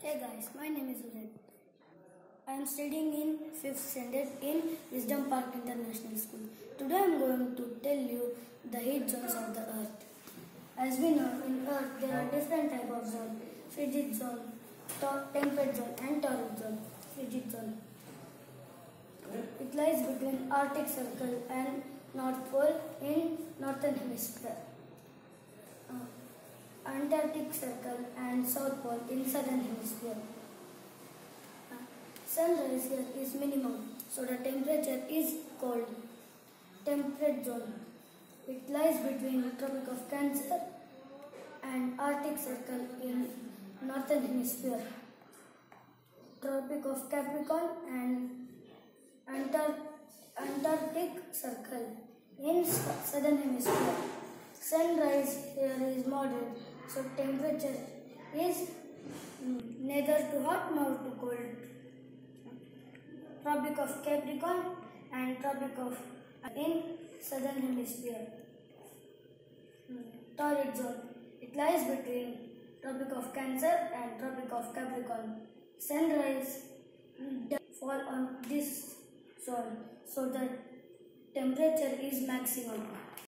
Hey guys, my name is Uday. I am studying in 5th standard in Wisdom Park International School. Today I am going to tell you the heat zones of the earth. As we know, in earth there are different type of zones. Frigid zone, temperate zone and torrid zone. Frigid zone. It lies between Arctic Circle and North Pole in northern hemisphere. Antarctic Circle and South Pole in southern hemisphere. Uh, Sunrise here is minimum, so the temperature is cold. Temperate zone. It lies between the Tropic of Cancer and Arctic Circle in northern hemisphere. Tropic of Capricorn and Antar- Antarctic Circle in southern hemisphere. Sunrise here is moderate, so temperature is mm, neither too hot nor too cold. Tropic of Capricorn and Tropic of in southern hemisphere. Mm, Torrid zone. It lies between Tropic of Cancer and Tropic of Capricorn. Sunrise mm, fall on this zone, so the temperature is maximum.